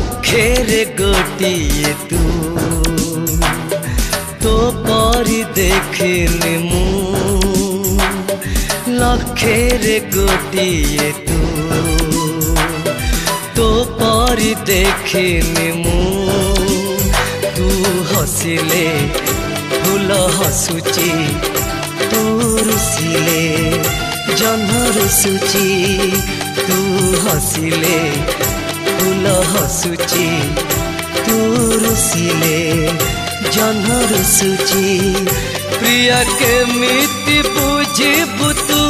চক্ষের গোটিয়ে তু তো পরি দেখিলি মু লক্ষের গোটিয়ে তু তো পরি দেখিলি মু তু হসিলে ফুল হসুচি তু ৰুচিলে জহ্ন ৰুচুচি তু হচিলে ফুল হসুচি তু ৰুচিলে জহ্ন ৰুচুচি প্ৰিয়া কেমিতি বুজিবু তু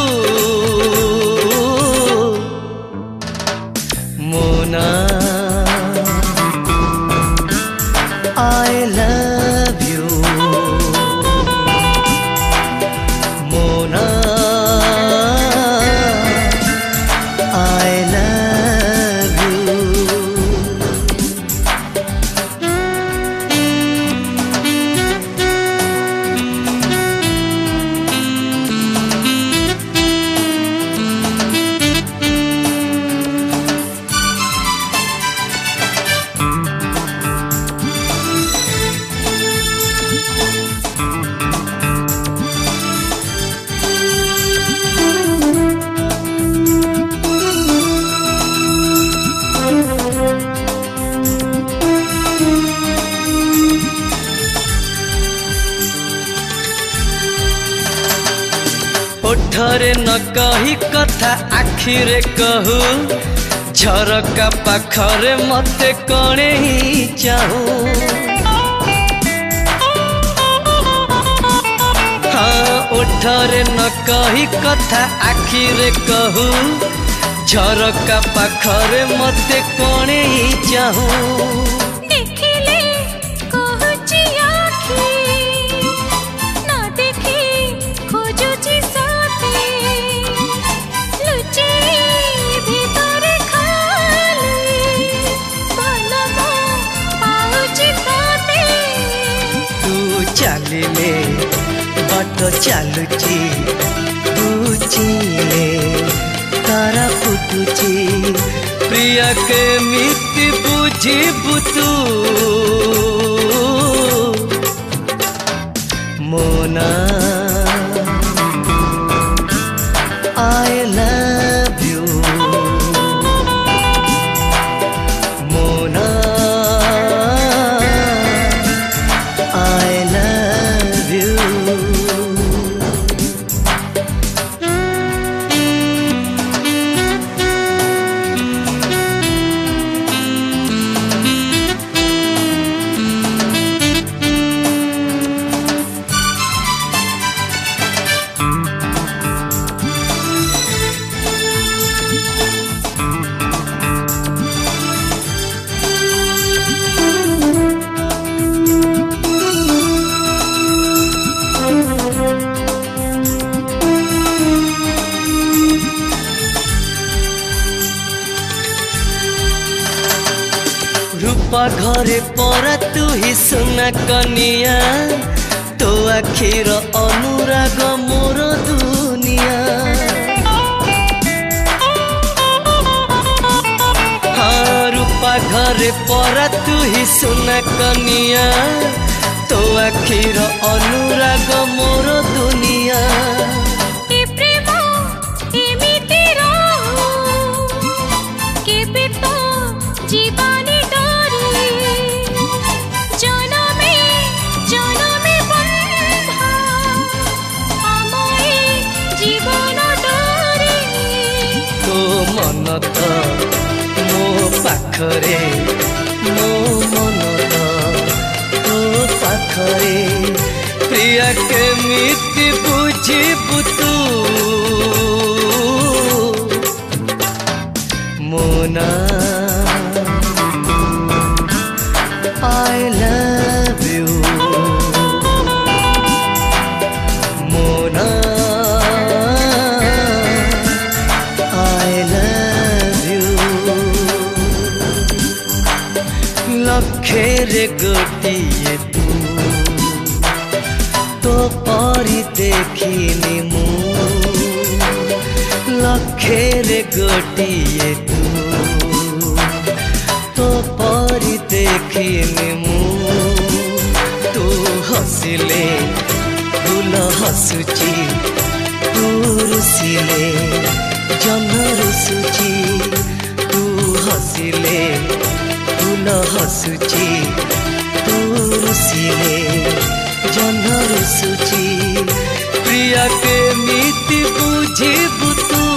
মোনা আই লাভ ଓଠରେ ନ କହି କଥା ଆଖିରେ କହୁ ଝରକା ପାଖରେ ମତେ କଣେ ଚାହୁ ହଁ ଓଠରେ ନ କହି କଥା ଆଖିରେ କହୁ ଝରକା ପାଖରେ ମତେ କଣେ ଚାହୁଁ ଚାଲୁଛି ବୁଝିଲେ ତାରା ଫୁଟୁଛି ପ୍ରିୟା କେମିତି ବୁଝିବୁ ତୁ ମୋ ନା पा घरे पर तू ही सुना कनिया तो आखिर अनुराग मोर दुनिया हाँ रूपा घरे पर तू ही सुना कनिया तो आखिर अनुराग मोर दुनिया ମତ ମୋ ପାଖରେ ମୋ ମନର ତୋ ପାଖରେ ପ୍ରିୟା କେମିତି ବୁଝିବୁ ତୁ ମୋ ନା खेर गोटिए तू तो परी देखिनी मु लखेर गोटिए तू तो परी देखिनी मु तू हसले फूल हसुची तू रुसिले जन रुसुची तू हसले ফুল হসুচি তু ৰুচিলে জহ্ন ৰুচুচি প্ৰিয়া কেমিতি বুজিবু